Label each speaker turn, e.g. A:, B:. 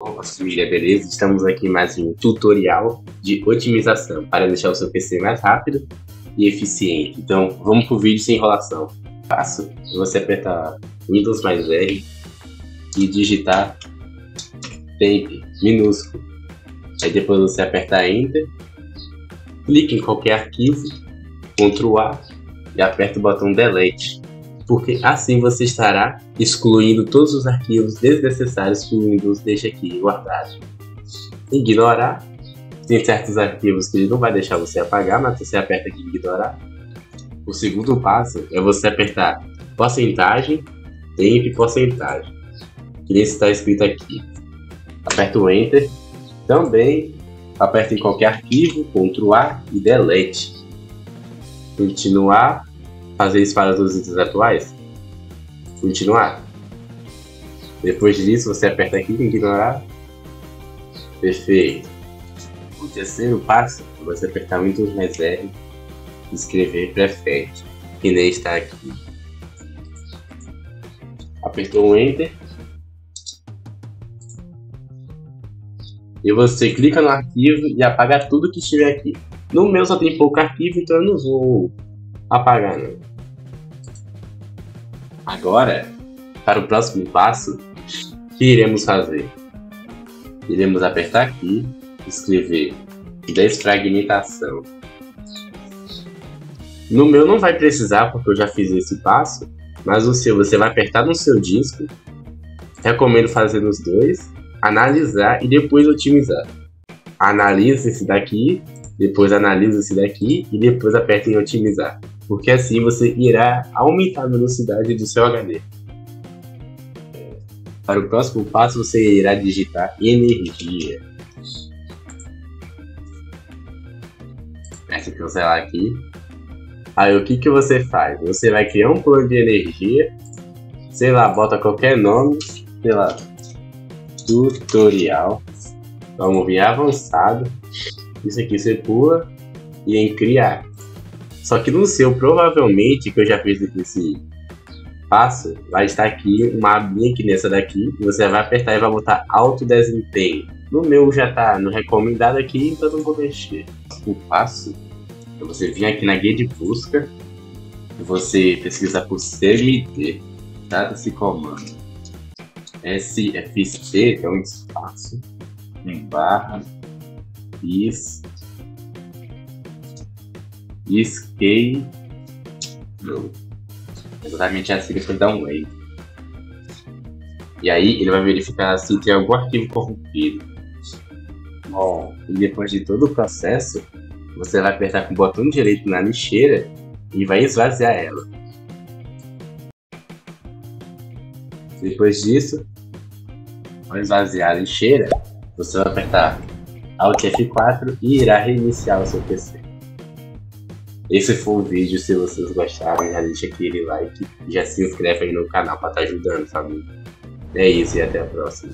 A: Olá família, beleza? Estamos aqui mais um tutorial de otimização para deixar o seu PC mais rápido e eficiente. Então vamos para o vídeo sem enrolação. Passo, você apertar Windows mais R e digitar temp minúsculo. Aí depois você apertar Enter, clique em qualquer arquivo, Ctrl A e aperta o botão Delete porque assim você estará excluindo todos os arquivos desnecessários que o Windows deixa aqui guardados. Ignorar. Tem certos arquivos que ele não vai deixar você apagar, mas você aperta aqui ignorar. O segundo passo é você apertar porcentagem, tempo e porcentagem. Que nem está escrito aqui. Aperta o Enter. Também aperta em qualquer arquivo, Ctrl A e Delete. Continuar fazer isso para os itens atuais? Continuar. Depois disso, você aperta aqui em ignorar. Perfeito. O terceiro passo é você apertar Windows mais R e escrever prefere, que nem está aqui. Apertou o Enter. E você clica no arquivo e apaga tudo que estiver aqui. No meu só tem pouco arquivo, então eu não vou apagar não. Agora, para o próximo passo, o que iremos fazer? Iremos apertar aqui, escrever desfragmentação. No meu não vai precisar, porque eu já fiz esse passo, mas o seu você vai apertar no seu disco. Recomendo fazer nos dois, analisar e depois otimizar. Analise esse daqui, depois analisa esse daqui e depois aperta em otimizar porque assim você irá aumentar a velocidade do seu HD. Para o próximo passo, você irá digitar energia. Aperta cancelar aqui. Aí o que, que você faz? Você vai criar um plano de energia, sei lá, bota qualquer nome, sei lá, tutorial. Vamos vir avançado. Isso aqui você pula e em criar. Só que no seu, provavelmente, que eu já fiz esse passo, vai estar aqui uma abinha aqui nessa daqui, você vai apertar e vai botar alto desempenho. No meu já tá no recomendado aqui, então não vou mexer. O passo é você vir aqui na guia de busca você pesquisar por CMD, tá? Esse comando. SFC é um espaço, em barra, is, Escape. Exatamente assim depois dá um wave. E aí ele vai verificar se tem algum arquivo corrompido. Bom, e depois de todo o processo, você vai apertar com o botão direito na lixeira e vai esvaziar ela. Depois disso, ao esvaziar a lixeira, você vai apertar Alt F4 e irá reiniciar o seu PC. Esse foi o vídeo. Se vocês gostaram, já deixa aquele like já se inscreve aí no canal estar tá ajudando, família. É isso e até a próxima.